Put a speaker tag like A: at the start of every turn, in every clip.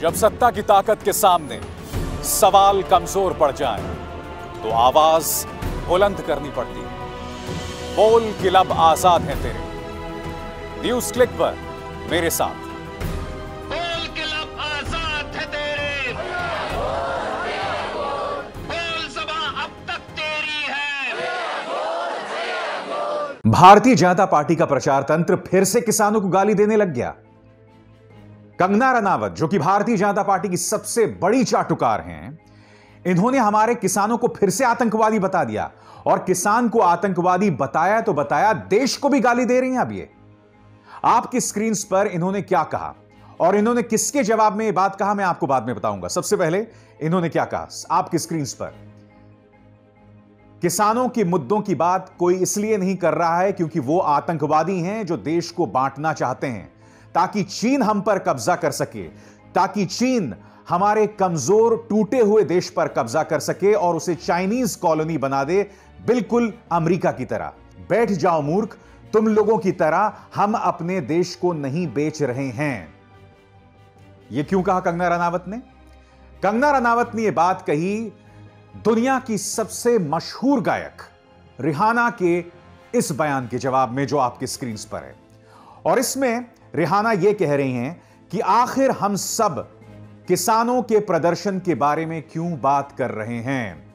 A: जब सत्ता की ताकत के सामने सवाल कमज़ोर पड़ जाए तो आवाज़ बुलंद करनी पड़ती है। बोल कि लब आज़ाद हैं तेरे। न्यूज़ क्लिक पर मेरे साथ।
B: बोल के लब आज़ाद है तेरे। बोल जबां अब तक तेरी है।
A: भारतीय जनता पार्टी का प्रचार तंत्र फिर से किसानों को गाली देने लग गया। कंगना रनावत जो कि भारतीय जनता पार्टी की सबसे बड़ी चाटुकार हैं, इन्होंने हमारे किसानों को फिर से आतंकवादी बता दिया। और किसान को आतंकवादी बताया तो बताया, देश को भी गाली दे रही हैं अब ये। आपकी स्क्रीन पर इन्होंने क्या कहा? और इन्होंने किसके जवाब में ये बात कहा? मैं आपको बाद में बताऊँगा। सबसे पहले इन्होंने क्या कहा? आपकी स्क्रीन पर। किसानों के मुद्दों की बात कोई इसलिए नहीं कर रहा है क्योंकि वो आतंकवादी हैं जो देश को बांटना चाहते हैं। ताकि चीन हम पर कब्जा कर सके, ताकि चीन हमारे कमज़ोर टूटे हुए देश पर कब्जा कर सके और उसे चाइनीज़ कॉलोनी बना दे, बिल्कुल अमेरिका की तरह। बैठ जाओ मूर्ख, तुम लोगों की तरह हम अपने देश को नहीं बेच रहे हैं। यह क्यों कहा कंगना रनावत ने? कंगना रनावत ने यह बात कही, दुनिया की सबसे मशहूर गायक रिहाना के इस बयान के जवाब में जो आपकी स्क्रीन पर है। और इसमें रिहाना यह कह रही हैं कि आखिर हम सब किसानों के प्रदर्शन के बारे में क्यों बात कर रहे हैं?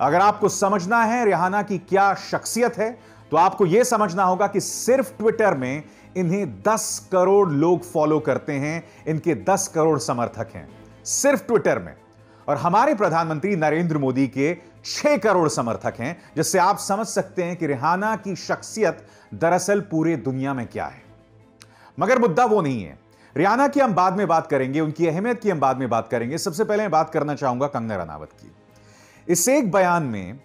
A: अगर आपको समझना है रिहाना की क्या शख्सियत है तो आपको यह समझना होगा कि सिर्फ़ ट्विटर में इन्हें 10 करोड़ लोग फॉलो करते हैं, इनके 10 करोड़ समर्थक हैं। सिर्फ़ ट्विटर में। और हमारे प्रधानमंत्री नरेंद्र मोदी के 6 करोड़ समर्थक हैं, जिससे आप समझ सकते हैं कि रिहाना की शख्सियत दरअसल पूरे दुनिया में क्या है। मगर मुद्दा वो नहीं है। रियाना की हम बाद में बात करेंगे, उनकी अहमियत की हम बाद में बात करेंगे। सबसे पहले मैं बात करना चाहूँगा कंगना रनावत की। इस एक बयान में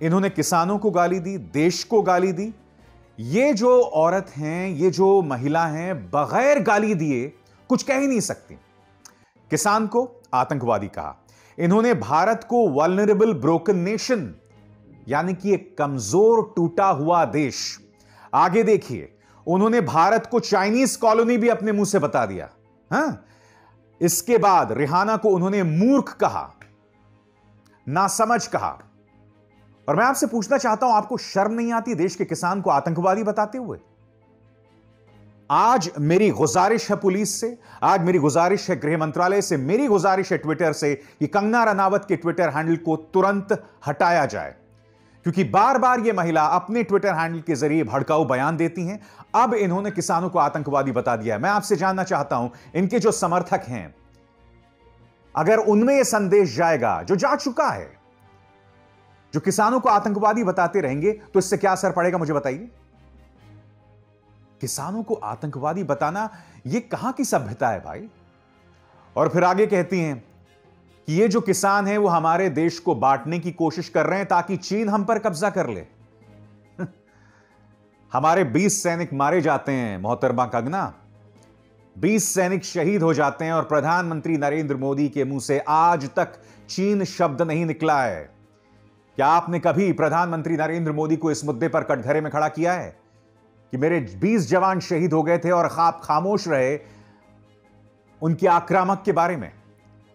A: इन्होंने किसानों को गाली दी, देश को गाली दी। ये जो औरत हैं, ये जो महिला हैं, बगैर गाली दिए कुछ कह ही नहीं सकती। किसान को आतंकवादी कहा। इन्होंने भारत को वल्नरेबल ब्रोकन नेशन यानी कि एक कमज़ोर, टूटा हुआ देश, आगे देखिए। उन्होंने भारत को चाइनीज़ कॉलोनी भी अपने मुँह से बता दिया। हा? इसके बाद रिहाना को उन्होंने मूर्ख कहा, नासमझ कहा। और मैं आपसे पूछना चाहता हूँ, आपको शर्म नहीं आती देश के किसान को आतंकवादी बताते हुए? आज मेरी गुजारिश है पुलिस से, आज मेरी गुजारिश है गृह मंत्रालय से, मेरी गुजारिश है ट्विटर से कि कंगना रनावत के ट्विटर हैंडल को तुरंत हटाया जाए। क्योंकि बार बार ये महिला अपने ट्विटर हैंडल के ज़रिए भड़काऊ बयान देती हैं। अब इन्होंने किसानों को आतंकवादी बता दिया है। मैं आपसे जानना चाहता हूँ, इनके जो समर्थक हैं, अगर उनमें यह संदेश जाएगा, जो जा चुका है, जो किसानों को आतंकवादी बताते रहेंगे तो इससे क्या असर पड़ेगा मुझे बताइए। किसानों को आतंकवादी बताना यह कहाँ की सभ्यता है भाई? और फिर आगे कहती हैं कि ये जो किसान हैं, वो हमारे देश को बांटने की कोशिश कर रहे हैं ताकि चीन हम पर कब्जा कर ले। हमारे 20 सैनिक मारे जाते हैं, मोहतरमा कंगना। 20 सैनिक शहीद हो जाते हैं और प्रधानमंत्री नरेंद्र मोदी के मुँह से आज तक चीन शब्द नहीं निकला है। क्या आपने कभी प्रधानमंत्री नरेंद्र मोदी को इस मुद्दे पर कटघरे में खड़ा किया है? कि मेरे 20 जवान शहीद हो गए थे और खाप खामोश रहे उनके आक्रामक के बारे में?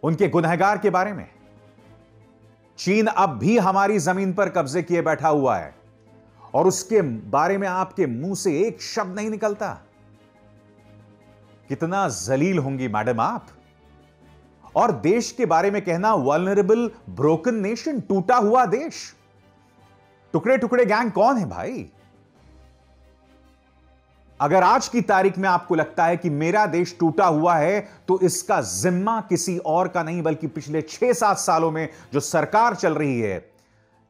A: उनके गुनहगार के बारे में। चीन अब भी हमारी ज़मीन पर कब्जे किए बैठा हुआ है और उसके बारे में आपके मुँह से एक शब्द नहीं निकलता। कितना जलील होंगी मैडम आप। और देश के बारे में कहना वल्नरेबल ब्रोकन नेशन टूटा हुआ देश। टुकड़े टुकड़े गैंग कौन है भाई? अगर आज की तारीख में आपको लगता है कि मेरा देश टूटा हुआ है तो इसका जिम्मा किसी और का नहीं, बल्कि पिछले छह सात सालों में जो सरकार चल रही है,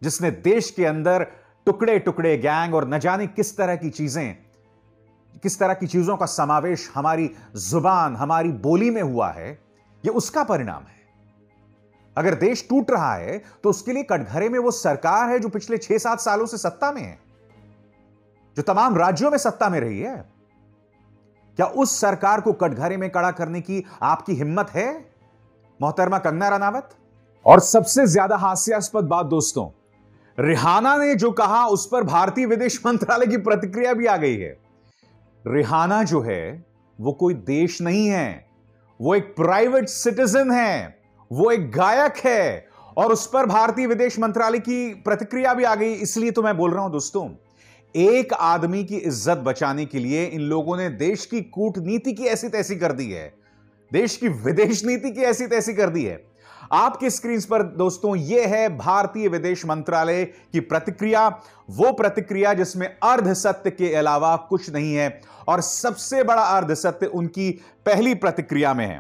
A: जिसने देश के अंदर टुकड़े टुकड़े गैंग और न जाने किस तरह की चीज़ें, किस तरह की चीज़ों का समावेश हमारी ज़ुबान, हमारी बोली में हुआ है यह उसका परिणाम है। अगर देश टूट रहा है तो उसके लिए कटघरे में वो सरकार है जो पिछले छह सात सालों से सत्ता में है। जो तमाम राज्यों में सत्ता में रही है, क्या उस सरकार को कटघरे में कड़ा करने की आपकी हिम्मत है? मोहतरमा कंगना रनावत। और सबसे ज़्यादा हास्यास्पद बात दोस्तों, रिहाना ने जो कहा, उस पर भारतीय विदेश मंत्रालय की प्रतिक्रिया भी आ गई है। रिहाना जो है, वो कोई देश नहीं है। वो एक प्राइवेट सिटीजन है। वो एक गायक है। और उस पर भारतीय विदेश मंत्रालय की प्रतिक्रिया भी आ गई, इसलिए तो मैं बोल रहा हूँ दोस्तों एक आदमी की इज़्ज़त बचाने के लिए इन लोगों ने देश की कूटनीति की ऐसी तैसी कर दी है। देश की विदेश नीति की ऐसी तैसी कर दी है। आपकी स्क्रीन पर दोस्तों यह है भारतीय विदेश मंत्रालय की प्रतिक्रिया। वो प्रतिक्रिया जिसमें अर्ध सत्य के अलावा कुछ नहीं है और सबसे बड़ा अर्ध सत्य उनकी पहली प्रतिक्रिया में है।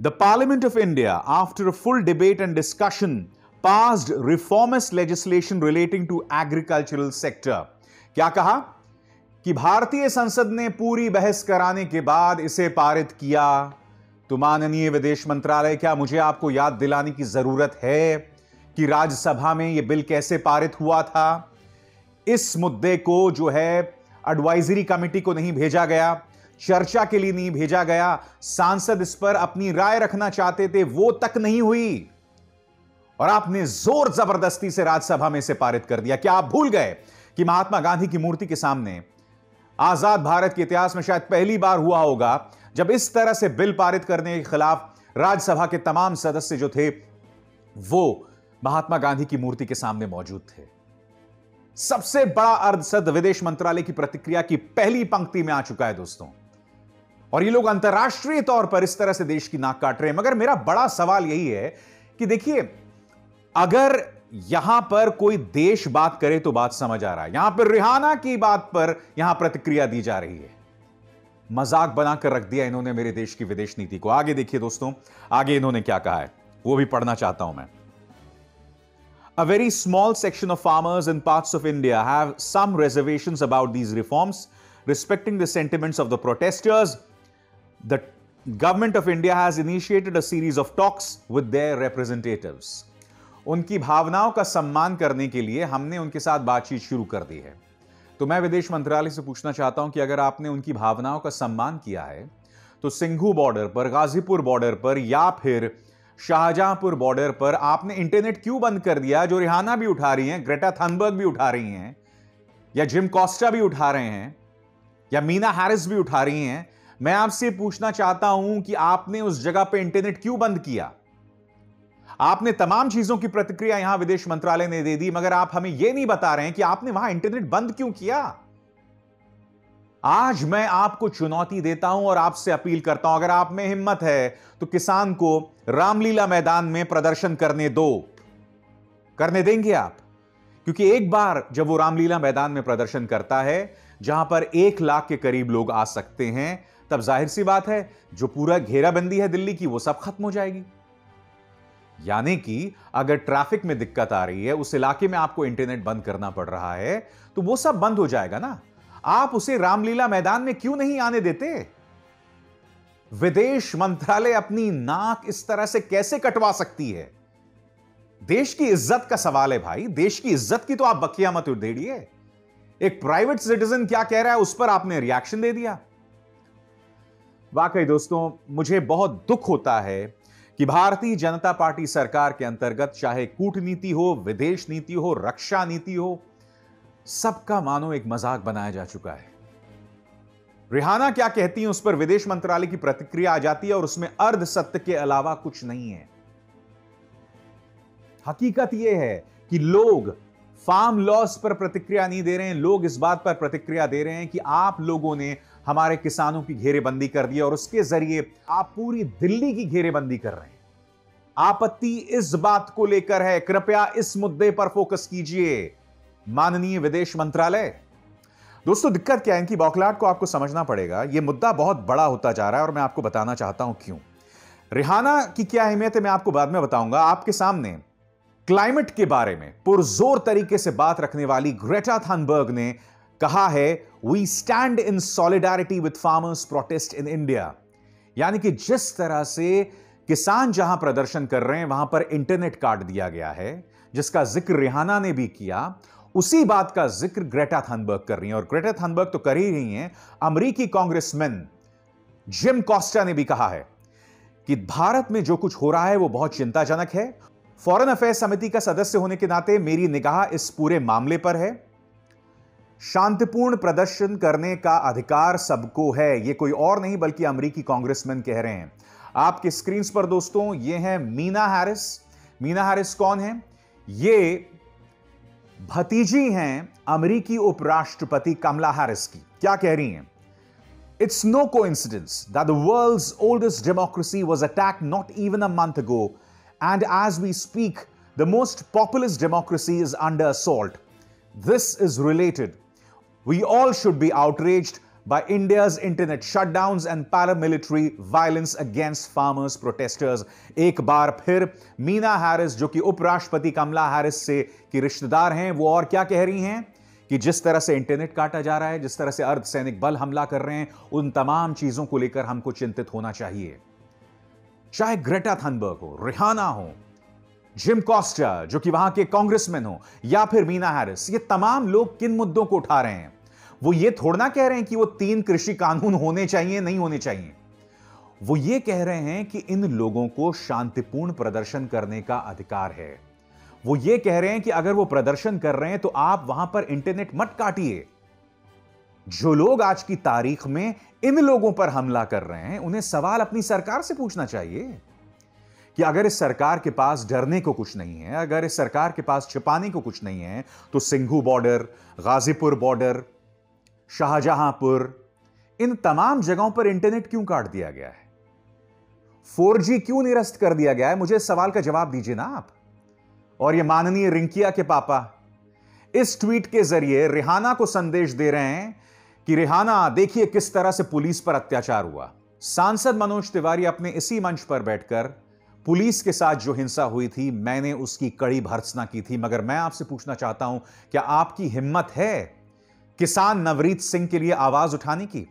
A: The Parliament of India after full debate and discussion passed reforms legislation relating to agricultural sector क्या कहा? कि भारतीय संसद ने पूरी बहस कराने के बाद इसे पारित किया। तो माननीय विदेश मंत्रालय, क्या मुझे आपको याद दिलाने की ज़रूरत है कि राज्यसभा में यह बिल कैसे पारित हुआ था? इस मुद्दे को जो है एडवाइजरी कमेटी को नहीं भेजा गया, चर्चा के लिए नहीं भेजा गया। सांसद इस पर अपनी राय रखना चाहते थे, वो तक नहीं हुई। और आपने ज़ोर ज़बरदस्ती से राज्यसभा में इसे पारित कर दिया। क्या आप भूल गए? कि महात्मा गांधी की मूर्ति के सामने आज़ाद भारत के इतिहास में शायद पहली बार हुआ होगा, जब इस तरह से बिल पारित करने के खिलाफ राज्यसभा के तमाम सदस्य जो थे, वो महात्मा गांधी की मूर्ति के सामने मौजूद थे। सबसे बड़ा अर्धसद विदेश मंत्रालय की प्रतिक्रिया की पहली पंक्ति में आ चुका है दोस्तों। और ये लोग अंतर्राष्ट्रीय तौर पर इस तरह से देश की नाक काट रहे हैं। मगर मेरा बड़ा सवाल यही है कि देखिए, अगर यहाँ पर कोई देश बात करे तो बात समझ आ रहा है। यहाँ पर रिहाना की बात पर यहाँ प्रतिक्रिया दी जा रही है। मज़ाक बनाकर रख दिया इन्होंने मेरे देश की विदेश नीति को। आगे देखिए दोस्तों, आगे इन्होंने क्या कहा है, वो भी पढ़ना चाहता हूँ मैं। A very small section of farmers in parts of India have some reservation about these reforms respecting the sentiments of the protesters the government of India has initiated a series of talks with their representative उनकी भावनाओं का सम्मान करने के लिए हमने उनके साथ बातचीत शुरू कर दी है। तो मैं विदेश मंत्रालय से पूछना चाहता हूँ कि अगर आपने उनकी भावनाओं का सम्मान किया है तो सिंघू बॉर्डर पर, गाजीपुर बॉर्डर पर या फिर शाहजहांपुर बॉर्डर पर आपने इंटरनेट क्यों बंद कर दिया? जो रिहाना भी उठा रही हैं, ग्रेटा थनबर्ग भी उठा रही हैं, या जिम कॉस्टा भी उठा रहे हैं, या मीना हैरिस भी उठा रही हैं। मैं आपसे पूछना चाहता हूँ कि आपने उस जगह पे इंटरनेट क्यों बंद किया? आपने तमाम चीज़ों की प्रतिक्रिया यहाँ विदेश मंत्रालय ने दे दी, मगर आप हमें यह नहीं बता रहे हैं कि आपने वहाँ इंटरनेट बंद क्यों किया? आज मैं आपको चुनौती देता हूँ और आपसे अपील करता हूँ, अगर आप में हिम्मत है तो किसान को रामलीला मैदान में प्रदर्शन करने दो। करने देंगे आप, क्योंकि एक बार जब वो रामलीला मैदान में प्रदर्शन करता है, जहाँ पर एक लाख के करीब लोग आ सकते हैं, तब ज़ाहिर सी बात है, जो पूरा घेराबंदी है दिल्ली की, वो सब खत्म हो जाएगी। यानी कि अगर ट्रैफ़िक में दिक्कत आ रही है, उस इलाके में आपको इंटरनेट बंद करना पड़ रहा है तो वो सब बंद हो जाएगा ना। आप उसे रामलीला मैदान में क्यों नहीं आने देते? विदेश मंत्रालय अपनी नाक इस तरह से कैसे कटवा सकती है? देश की इज़्ज़त का सवाल है भाई। देश की इज़्ज़त की तो आप बकिया मत उड़ेड़िए एक प्राइवेट सिटीजन क्या कह रहा है, उस पर आपने रिएक्शन दे दिया। वाकई दोस्तों, मुझे बहुत दुख होता है कि भारतीय जनता पार्टी सरकार के अंतर्गत चाहे कूटनीति हो, विदेश नीति हो, रक्षा नीति हो, सबका मानो एक मज़ाक बनाया जा चुका है। रिहाना क्या कहती है उस पर विदेश मंत्रालय की प्रतिक्रिया आ जाती है और उसमें अर्ध सत्य के अलावा कुछ नहीं है। हकीकत यह है कि लोग फार्म लॉस पर प्रतिक्रिया नहीं दे रहे हैं। लोग इस बात पर प्रतिक्रिया दे रहे हैं कि आप लोगों ने हमारे किसानों की घेरेबंदी कर दी और उसके ज़रिए आप पूरी दिल्ली की घेरेबंदी कर रहे हैं। आपत्ति इस बात को लेकर है। कृपया इस मुद्दे पर फोकस कीजिए। माननीय विदेश मंत्रालय, दोस्तों, दिक्कत क्या है? इनकी बौखलाट को आपको समझना पड़ेगा। यह मुद्दा बहुत बड़ा होता जा रहा है और मैं आपको बताना चाहता हूँ क्यों। रिहाना की क्या अहमियत है मैं आपको बाद में बताऊँगा। आपके सामने क्लाइमेट के बारे में पुरजोर तरीके से बात रखने वाली ग्रेटा थानबर्ग ने कहा है we stand in solidarity with farmers protest in India यानी कि जिस तरह से किसान जहाँ प्रदर्शन कर रहे हैं, वहाँ पर इंटरनेट काट दिया गया है, जिसका ज़िक्र रिहाना ने भी किया। उसी बात का ज़िक्र ग्रेटा थनबर्ग कर रही हैं, और ग्रेटा थनबर्ग तो कर ही रही हैं। अमरीकी कांग्रेसमैन जिम कॉस्टा ने भी कहा है कि भारत में जो कुछ हो रहा है, वो बहुत चिंताजनक है। फॉरेन अफेयर्स समिति का सदस्य होने के नाते मेरी निगाह इस पूरे मामले पर है। शांतिपूर्ण प्रदर्शन करने का अधिकार सबको है यह कोई और नहीं, बल्कि अमरीकी कांग्रेसमैन कह रहे हैं। आपके स्क्रीन पर दोस्तों, ये है मीना हैरिस। मीना हैरिस कौन है? ये भतीजी हैं अमेरिकी उपराष्ट्रपति कमला हैरिस की। क्या कह रही हैं? It's no coincidence that the world oldest democracy was attack not even a month go and as we speak the most populous democracy is under assault this is related we all should be outreached by India's internet shutdowns and paramilitary violence against farmers protesters. एक बार फिर Meena Harris, जो कि उपराष्ट्रपति कमला Harris से की रिश्तेदार हैं, वो और क्या कह रही हैं? कि जिस तरह से इंटरनेट काटा जा रहा है, जिस तरह से अर्धसैनिक बल हमला कर रहे हैं, उन तमाम चीज़ों को लेकर हमको चिंतित होना चाहिए। चाहे ग्रेटा थनबर्ग हो, रिहाना हो, जिम कॉस्टा जो कि वहाँ के कांग्रेसमैन हो, या फिर मीना हैरिस, ये तमाम लोग किन मुद्दों को उठा रहे हैं? वो ये थोड़ा कह रहे हैं कि वो तीन कृषि कानून होने चाहिए, नहीं होने चाहिए। वो ये कह रहे हैं कि इन लोगों को शांतिपूर्ण प्रदर्शन करने का अधिकार है। वो ये कह रहे हैं कि अगर वो प्रदर्शन कर रहे हैं तो आप वहाँ पर इंटरनेट मत काटिए। जो लोग आज की तारीख में इन लोगों पर हमला कर रहे हैं, उन्हें सवाल अपनी सरकार से पूछना चाहिए कि अगर इस सरकार के पास डरने को कुछ नहीं है, अगर इस सरकार के पास छिपाने को कुछ नहीं है तो सिंघू बॉर्डर, गाजीपुर बॉर्डर शाहजहांपुर। इन तमाम जगहों पर इंटरनेट क्यों काट दिया गया है? 4G क्यों निरस्त कर दिया गया है? मुझे इस सवाल का जवाब दीजिए ना आप। और ये माननीय रिंकिया के पापा, इस ट्वीट के ज़रिए रिहाना को संदेश दे रहे हैं कि, रिहाना, देखिए किस तरह से पुलिस पर अत्याचार हुआ। सांसद मनोज तिवारी अपने इसी मंच पर बैठकर पुलिस के साथ जो हिंसा हुई थी, मैंने उसकी कड़ी भर्त्सना की थी। मगर मैं आपसे पूछना चाहता हूँ, क्या आपकी हिम्मत है किसान नवरीत सिंह के लिए आवाज़ उठाने की।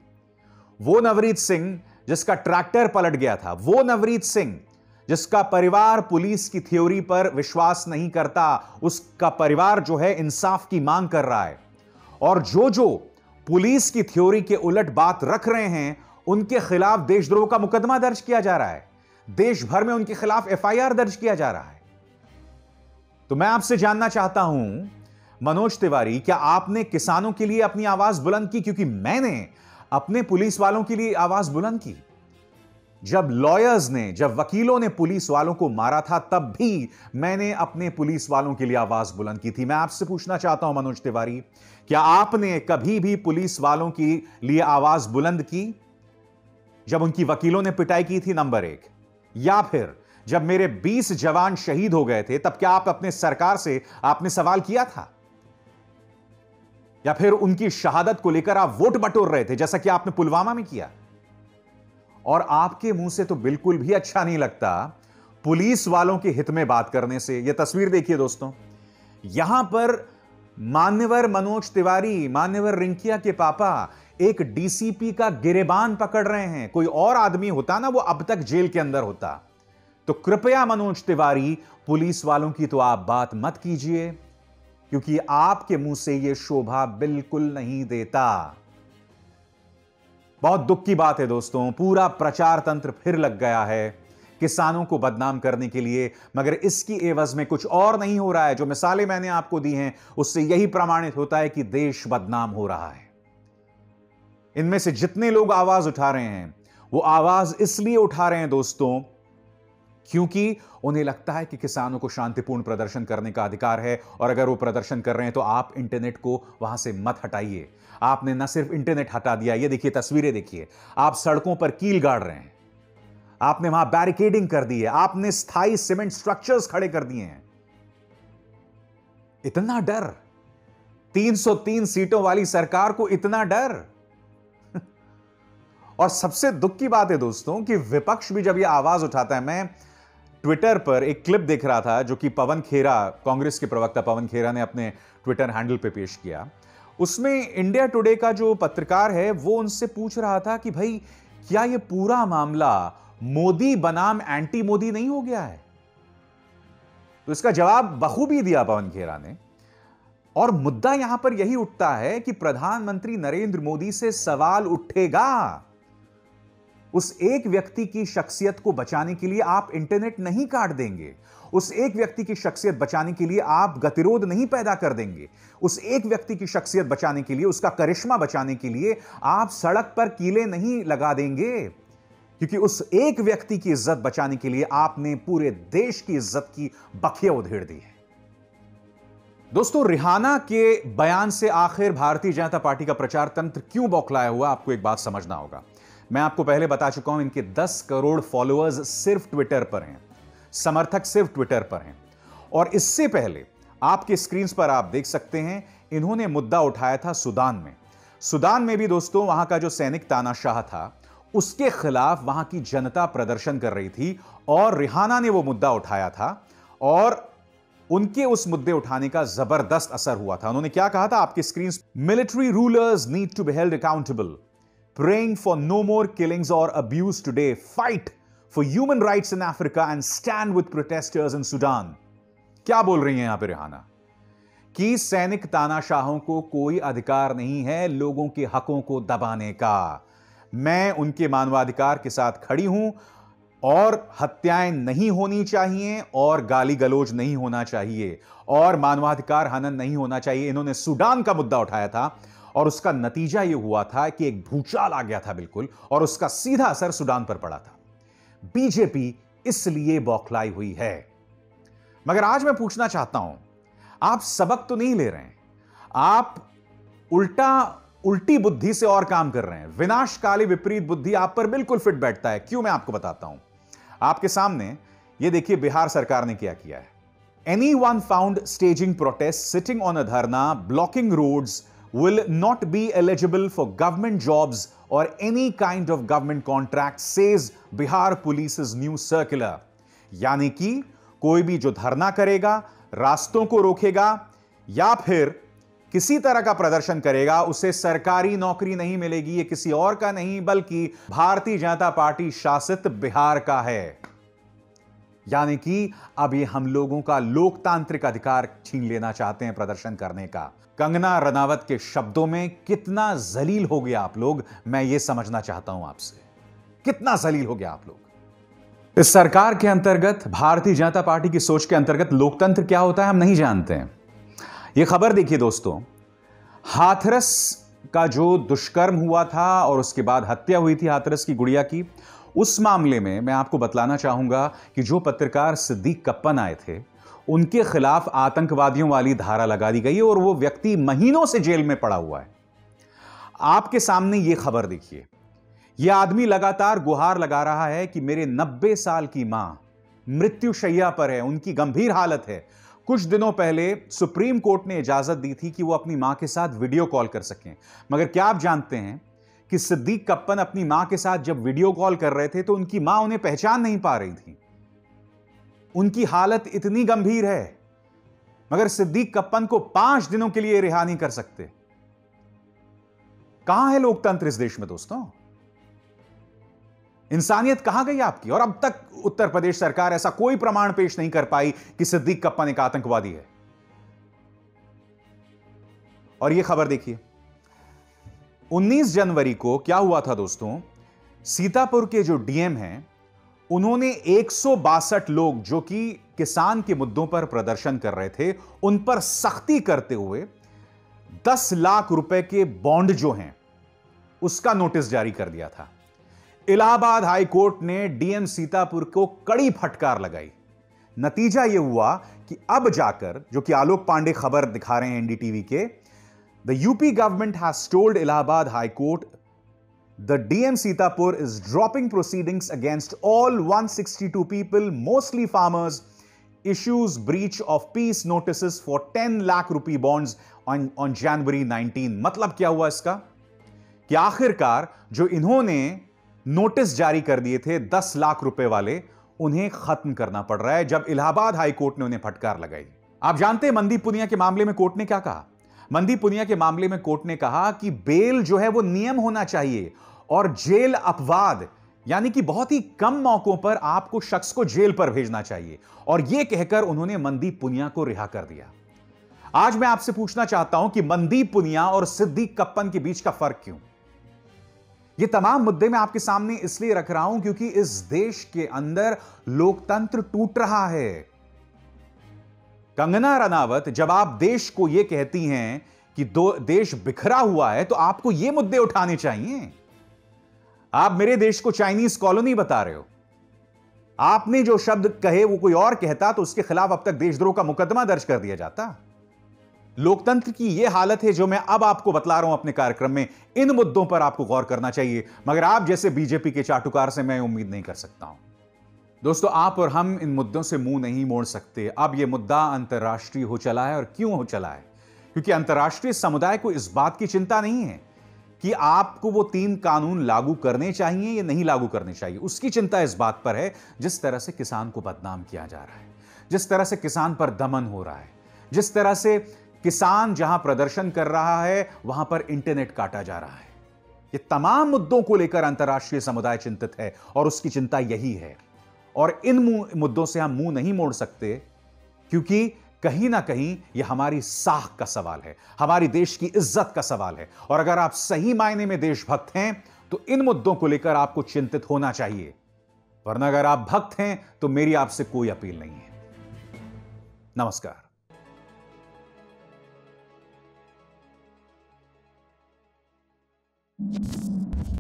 A: वो नवरीत सिंह जिसका ट्रैक्टर पलट गया था, वो नवरीत सिंह जिसका परिवार पुलिस की थ्योरी पर विश्वास नहीं करता, उसका परिवार जो है इंसाफ की मांग कर रहा है। और जो जो पुलिस की थ्योरी के उलट बात रख रहे हैं, उनके खिलाफ देशद्रोह का मुकदमा दर्ज किया जा रहा है। देश भर में उनके खिलाफ एफआईआर दर्ज किया जा रहा है। तो मैं आपसे जानना चाहता हूँ मनोज तिवारी, क्या आपने किसानों के लिए अपनी आवाज़ बुलंद की? क्योंकि मैंने अपने पुलिस वालों के लिए आवाज़ बुलंद की। जब लॉयर्स ने, जब वकीलों ने पुलिस वालों को मारा था, तब भी मैंने अपने पुलिस वालों के लिए आवाज़ बुलंद की थी। मैं आपसे पूछना चाहता हूँ, मनोज तिवारी, क्या आपने कभी भी पुलिस वालों के लिए आवाज़ बुलंद की? जब उनकी वकीलों ने पिटाई की थी, नंबर एक, या फिर जब मेरे 20 जवान शहीद हो गए थे, तब क्या आप अपने सरकार से आपने सवाल किया था? या फिर उनकी शहादत को लेकर आप वोट बटोर रहे थे, जैसा कि आपने पुलवामा में किया? और आपके मुँह से तो बिल्कुल भी अच्छा नहीं लगता पुलिस वालों के हित में बात करने से। यह तस्वीर देखिए दोस्तों। यहाँ पर मान्यवर मनोज तिवारी, मान्यवर रिंकिया के पापा एक डीसीपी का गिरेबान पकड़ रहे हैं। कोई और आदमी होता ना, वो अब तक जेल के अंदर होता। तो कृपया मनोज तिवारी, पुलिस वालों की तो आप बात मत कीजिए। क्योंकि आपके मुँह से यह शोभा बिल्कुल नहीं देता। बहुत दुख की बात है दोस्तों, पूरा प्रचार तंत्र फिर लग गया है। किसानों को बदनाम करने के लिए, मगर इसकी एवज में कुछ और नहीं हो रहा है। जो मिसालें मैंने आपको दी हैं, उससे यही प्रमाणित होता है कि देश बदनाम हो रहा है। इनमें से जितने लोग आवाज़ उठा रहे हैं, वो आवाज़ इसलिए उठा रहे हैं दोस्तों क्योंकि उन्हें लगता है कि किसानों को शांतिपूर्ण प्रदर्शन करने का अधिकार है, और अगर वो प्रदर्शन कर रहे हैं तो आप इंटरनेट को वहाँ से मत हटाइए। आपने न सिर्फ़ इंटरनेट हटा दिया, ये देखिए, तस्वीरें देखिए। आप सड़कों पर कील गाड़ रहे हैं। आपने वहाँ बैरिकेडिंग कर दी है। आपने स्थायी सीमेंट स्ट्रक्चर्स खड़े कर दिए हैं। इतना डर। 303 सीटों वाली सरकार को इतना डर। और सबसे दुख की बात है दोस्तों कि विपक्ष भी जब यह आवाज़ उठाता है, मैं ट्विटर पर एक क्लिप देख रहा था जो कि पवन खेरा, कांग्रेस के प्रवक्ता पवन खेरा ने अपने ट्विटर हैंडल पे पेश किया। उसमें इंडिया टुडे का जो पत्रकार है, वो उनसे पूछ रहा था कि भाई, क्या ये पूरा मामला मोदी बनाम एंटी मोदी नहीं हो गया है? तो इसका जवाब बखूबी दिया पवन खेरा ने। और मुद्दा यहाँ पर यही उठता है कि प्रधानमंत्री नरेंद्र मोदी से सवाल उठेगा। उस एक व्यक्ति की शख्सियत को बचाने के लिए आप इंटरनेट नहीं काट देंगे। उस एक व्यक्ति की शख्सियत बचाने के लिए आप गतिरोध नहीं पैदा कर देंगे। उस एक व्यक्ति की शख्सियत बचाने के लिए, उसका करिश्मा बचाने के लिए आप सड़क पर कीले नहीं लगा देंगे। क्योंकि उस एक व्यक्ति की इज़्ज़त बचाने के लिए आपने पूरे देश की इज़्ज़त की बखिया उधेड़ दी है। दोस्तों, रिहाना के बयान से आखिर भारतीय जनता पार्टी का प्रचार तंत्र क्यों बौखलाया हुआ, आपको एक बात समझना होगा। मैं आपको पहले बता चुका हूँ, इनके 10 करोड़ फॉलोअर्स सिर्फ़ ट्विटर पर हैं। समर्थक सिर्फ़ ट्विटर पर हैं। और इससे पहले आपके स्क्रीन पर आप देख सकते हैं, इन्होंने मुद्दा उठाया था सुदान में। सुदान में भी दोस्तों, वहाँ का जो सैनिक तानाशाह था, उसके खिलाफ वहाँ की जनता प्रदर्शन कर रही थी और रिहाना ने वो मुद्दा उठाया था और उनके उस मुद्दे उठाने का ज़बरदस्त असर हुआ था। उन्होंने क्या कहा था? आपकी screen military rulers need to be held accountable praying for no more killings और abuse today fight for human rights in Africa and stand with protesters in Sudan क्या बोल रही हैं यहाँ पर रिहाना? कि सैनिक तानाशाहों को कोई अधिकार नहीं है लोगों के हकों को दबाने का। मैं उनके मानवाधिकार के साथ खड़ी हूँ और हत्याएँ नहीं होनी चाहिए और गाली गलोज नहीं होना चाहिए और मानवाधिकार हनन नहीं होना चाहिए। इन्होंने सूडान का मुद्दा उठाया था। और उसका नतीजा यह हुआ था कि एक भूचाल आ गया था बिल्कुल और उसका सीधा असर सूडान पर पड़ा था। बीजेपी इसलिए बौखलाई हुई है। मगर आज मैं पूछना चाहता हूँ, आप सबक तो नहीं ले रहे हैं, आप उल्टा, उल्टी बुद्धि से और काम कर रहे हैं विनाशकाली विपरीत बुद्धि आप पर बिल्कुल फिट बैठता है, क्यों मैं आपको बताता हूँ? आपके सामने, ये देखिए बिहार सरकार ने क्या किया है। Anyone found staging protest sitting on a dharna blocking roads will not be eligible for government jobs और any kind of government contract says Bihar police new circular यानी कि कोई भी जो धरना करेगा, रास्तों को रोकेगा, या फिर किसी तरह का प्रदर्शन करेगा, उसे सरकारी नौकरी नहीं मिलेगी, ये किसी और का नहीं, बल्कि भारतीय जनता पार्टी शासित बिहार का है। यानी कि अब ये हम लोगों का लोकतांत्रिक अधिकार छीन लेना चाहते हैं प्रदर्शन करने का। कंगना रनावत के शब्दों में कितना जलील हो गया आप लोग, मैं ये समझना चाहता हूँ आपसे। कितना जलील हो गया आप लोग। इस सरकार के अंतर्गत, भारतीय जनता पार्टी की सोच के अंतर्गत लोकतंत्र क्या होता है हम नहीं जानते हैं। ये खबर देखिए दोस्तों, हाथरस का जो दुष्कर्म हुआ था और उसके बाद हत्या हुई थी हाथरस की गुड़िया की उस मामले में मैं आपको बतलाना चाहूँगा कि जो पत्रकार सिद्दीक कप्पन आए थे, उनके खिलाफ आतंकवादियों वाली धारा लगा दी गई और वो व्यक्ति महीनों से जेल में पड़ा हुआ है। आपके सामने ये खबर देखिए। यह आदमी लगातार गुहार लगा रहा है कि मेरे नब्बे साल की माँ मृत्युशैया पर है, उनकी गंभीर हालत है। कुछ दिनों पहले सुप्रीम कोर्ट ने इजाज़त दी थी कि वो अपनी माँ के साथ वीडियो कॉल कर सकें। मगर क्या आप जानते हैं कि सिद्दीक कप्पन अपनी माँ के साथ जब वीडियो कॉल कर रहे थे तो उनकी माँ उन्हें पहचान नहीं पा रही थी। उनकी हालत इतनी गंभीर है, मगर सिद्दीक कप्पन को पाँच दिनों के लिए रिहा नहीं कर सकते। कहाँ है लोकतंत्र इस देश में, दोस्तों? इंसानियत कहाँ गई आपकी? और अब तक उत्तर प्रदेश सरकार ऐसा कोई प्रमाण पेश नहीं कर पाई कि सिद्दीक कप्पन एक आतंकवादी है। और यह खबर देखिए। 19 जनवरी को क्या हुआ था दोस्तों? सीतापुर के जो डीएम हैं, उन्होंने एक सौ बासठ लोग जो कि किसान के मुद्दों पर प्रदर्शन कर रहे थे, उन पर सख्ती करते हुए 10 लाख रुपए के बॉन्ड जो हैं, उसका नोटिस जारी कर दिया था। इलाहाबाद हाई कोर्ट ने डीएम सीतापुर को कड़ी फटकार लगाई। नतीजा यह हुआ कि अब जाकर, जो कि आलोक पांडे खबर दिखा रहे हैं एनडीटीवी के the UP government has told Allahabad high court the DM Sitapur is dropping proceedings against all 162 people mostly farmers issues breach of peace notices for 10 lakh rupee bonds on on January 19 मतलब क्या हुआ इसका कि आखिरकार जो इन्होंने notice जारी कर दिए थे दस लाख रुपए वाले उन्हें खत्म करना पड़ रहा है जब इलाहाबाद हाई कोर्ट ने उन्हें फटकार लगाई आप जानते हैं मंदीप पुनिया के मामले में कोर्ट ने क्या कहा मंदीप पुनिया के मामले में कोर्ट ने कहा कि बेल जो है वो नियम होना चाहिए और जेल अपवाद, यानी कि बहुत ही कम मौकों पर आपको शख्स को जेल पर भेजना चाहिए। और यह कहकर उन्होंने मंदीप पुनिया को रिहा कर दिया। आज मैं आपसे पूछना चाहता हूँ कि मंदीप पुनिया और सिद्दीक कप्पन के बीच का फ़र्क क्यों? ये तमाम मुद्दे मैं आपके सामने इसलिए रख रहा हूँ क्योंकि इस देश के अंदर लोकतंत्र टूट रहा है। कंगना रनावत जब आप देश को यह कहती हैं कि दो देश बिखरा हुआ है तो आपको यह मुद्दे उठाने चाहिए। आप मेरे देश को चाइनीज़ कॉलोनी बता रहे हो। आपने जो शब्द कहे वो कोई और कहता तो उसके खिलाफ अब तक देशद्रोह का मुकदमा दर्ज कर दिया जाता। लोकतंत्र की यह हालत है जो मैं अब आपको बतला रहा हूँ अपने कार्यक्रम में। इन मुद्दों पर आपको गौर करना चाहिए, मगर आप जैसे बीजेपी के चाटुकार से मैं उम्मीद नहीं कर सकता हूँ। दोस्तों, आप और हम इन मुद्दों से मुँह नहीं मोड़ सकते। अब यह मुद्दा अंतर्राष्ट्रीय हो चला है और क्यों हो चला है? क्योंकि अंतर्राष्ट्रीय समुदाय को इस बात की चिंता नहीं है कि आपको वो तीन कानून लागू करने चाहिए या नहीं लागू करने चाहिए। उसकी चिंता इस बात पर है, जिस तरह से किसान को बदनाम किया जा रहा है, जिस तरह से किसान पर दमन हो रहा है, जिस तरह से किसान जहाँ प्रदर्शन कर रहा है, वहाँ पर इंटरनेट काटा जा रहा है। ये तमाम मुद्दों को लेकर अंतर्राष्ट्रीय समुदाय चिंतित है और उसकी चिंता यही है। और इन मुद्दों से हम मुँह नहीं मोड़ सकते, क्योंकि कहीं ना कहीं यह हमारी साख का सवाल है, हमारी देश की इज़्ज़त का सवाल है। और अगर आप सही मायने में देशभक्त हैं तो इन मुद्दों को लेकर आपको चिंतित होना चाहिए। वरना अगर आप भक्त हैं तो मेरी आपसे कोई अपील नहीं है। नमस्कार।
C: you